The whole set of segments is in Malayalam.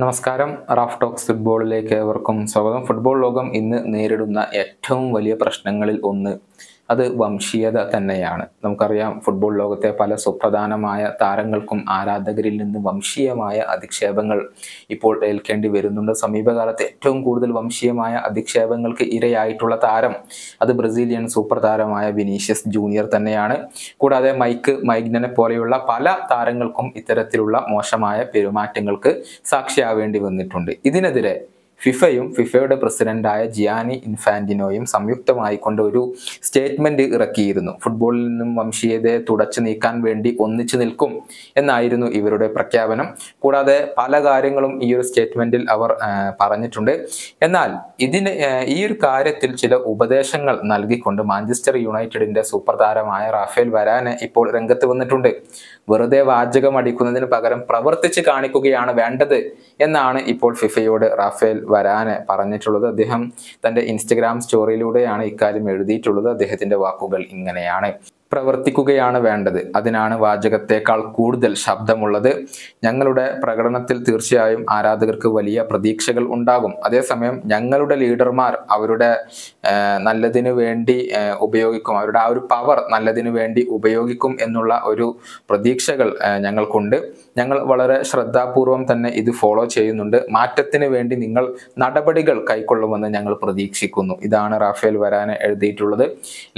നമസ്കാരം. റാഫ് ടോക്സ് ഫുട്ബോളിലേക്ക് ഏവർക്കും സ്വാഗതം. ഫുട്ബോൾ ലോകം ഇന്ന് നേരിടുന്ന ഏറ്റവും വലിയ പ്രശ്നങ്ങളിൽ ഒന്ന് അത് വംശീയത തന്നെയാണ്. നമുക്കറിയാം ഫുട്ബോൾ ലോകത്തെ പല സുപ്രധാനമായ താരങ്ങൾക്കും ആരാധകരിൽ നിന്ന് വംശീയമായ അധിക്ഷേപങ്ങൾ ഇപ്പോൾ ഏൽക്കേണ്ടി വരുന്നുണ്ട്. സമീപകാലത്ത് ഏറ്റവും കൂടുതൽ വംശീയമായ അധിക്ഷേപങ്ങൾക്ക് ഇരയായിട്ടുള്ള താരം അത് ബ്രസീലിയൻ സൂപ്പർ താരമായ വിനീഷ്യസ് ജൂനിയർ തന്നെയാണ്. കൂടാതെ മൈക്ക് മൈഗ്നനെ പോലെയുള്ള പല താരങ്ങൾക്കും ഇത്തരത്തിലുള്ള മോശമായ പെരുമാറ്റങ്ങൾക്ക് സാക്ഷിയാവേണ്ടി വന്നിട്ടുണ്ട്. ഇതിനെതിരെ ഫിഫയും ഫിഫയുടെ പ്രസിഡന്റായ ജിയാനി ഇൻഫാന്റിനോയും സംയുക്തമായി കൊണ്ട് ഒരു സ്റ്റേറ്റ്മെന്റ് ഇറക്കിയിരുന്നു. ഫുട്ബോളിൽ നിന്നും വംശീയതയെ തുടച്ചു നീക്കാൻ വേണ്ടി ഒന്നിച്ചു നിൽക്കും എന്നായിരുന്നു ഇവരുടെ പ്രഖ്യാപനം. കൂടാതെ പല കാര്യങ്ങളും ഈ ഒരു സ്റ്റേറ്റ്മെന്റിൽ അവർ പറഞ്ഞിട്ടുണ്ട്. എന്നാൽ ഇതിന് ഈ ഒരു കാര്യത്തിൽ ചില ഉപദേശങ്ങൾ നൽകിക്കൊണ്ട് മാഞ്ചസ്റ്റർ യുണൈറ്റഡിന്റെ സൂപ്പർ താരമായ റാഫേൽ വരാന് ഇപ്പോൾ രംഗത്ത് വന്നിട്ടുണ്ട്. വെറുതെ വാചകം അടിക്കുന്നതിന് പകരം പ്രവർത്തിച്ച് കാണിക്കുകയാണ് വേണ്ടത് എന്നാണ് ഇപ്പോൾ ഫിഫയോട് റാഫേൽ വരാന് പറഞ്ഞിട്ടുള്ളത്. അദ്ദേഹം തന്റെ ഇൻസ്റ്റഗ്രാം സ്റ്റോറിയിലൂടെയാണ് ഇക്കാര്യം എഴുതിയിട്ടുള്ളത്. അദ്ദേഹത്തിന്റെ വാക്കുകൾ ഇങ്ങനെയാണ്. പ്രവർത്തിക്കുകയാണ് വേണ്ടത്. അതിനാണ് വാചകത്തേക്കാൾ കൂടുതൽ ശബ്ദമുള്ളത്. ഞങ്ങളുടെ പ്രകടനത്തിൽ തീർച്ചയായും ആരാധകർക്ക് വലിയ പ്രതീക്ഷകൾ ഉണ്ടാകും. അതേസമയം ഞങ്ങളുടെ ലീഡർമാർ അവരുടെ നല്ലതിനു വേണ്ടി ഉപയോഗിക്കും. അവരുടെ ആ ഒരു പവർ നല്ലതിനു വേണ്ടി ഉപയോഗിക്കും എന്നുള്ള ഒരു പ്രതീക്ഷകൾ ഞങ്ങൾക്കുണ്ട്. ഞങ്ങൾ വളരെ ശ്രദ്ധാപൂർവം തന്നെ ഇത് ഫോളോ ചെയ്യുന്നുണ്ട്. മാറ്റത്തിന് വേണ്ടി നിങ്ങൾ നടപടികൾ കൈക്കൊള്ളുമെന്ന് ഞങ്ങൾ പ്രതീക്ഷിക്കുന്നു. ഇതാണ് റാഫേൽ വരാനെ എഴുതിയിട്ടുള്ളത്.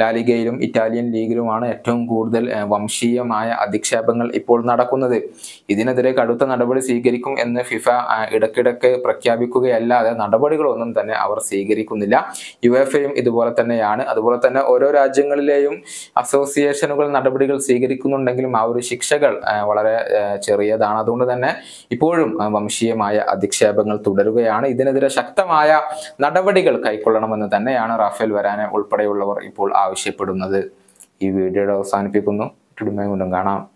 ലാലിഗയിലും ഇറ്റാലിയൻ ലീഗിലുമാണ് ഏറ്റവും കൂടുതൽ വംശീയമായ അധിക്ഷേപങ്ങൾ ഇപ്പോൾ നടക്കുന്നത്. ഇതിനെതിരെ കടുത്ത നടപടി സ്വീകരിക്കും എന്ന് ഫിഫ ഇടക്കിടക്ക് പ്രഖ്യാപിക്കുകയല്ലാതെ നടപടികളൊന്നും തന്നെ അവർ സ്വീകരിക്കുന്നില്ല. യു എഫ് എയും ഇതുപോലെ തന്നെയാണ്. അതുപോലെ തന്നെ ഓരോ രാജ്യങ്ങളിലെയും അസോസിയേഷനുകൾ നടപടികൾ സ്വീകരിക്കുന്നുണ്ടെങ്കിലും ആ ഒരു ശിക്ഷകൾ വളരെ ചെറിയതാണ്. അതുകൊണ്ട് തന്നെ ഇപ്പോഴും വംശീയമായ അധിക്ഷേപങ്ങൾ തുടരുകയാണ്. ഇതിനെതിരെ ശക്തമായ നടപടികൾ കൈക്കൊള്ളണമെന്ന് തന്നെയാണ് റാഫേൽ വരാനെ ഉൾപ്പെടെയുള്ളവർ ഇപ്പോൾ ആവശ്യപ്പെടുന്നത്. ഈ വീഡിയോയുടെ അവസാനിപ്പിക്കുന്നു. വീണ്ടും കാണാം.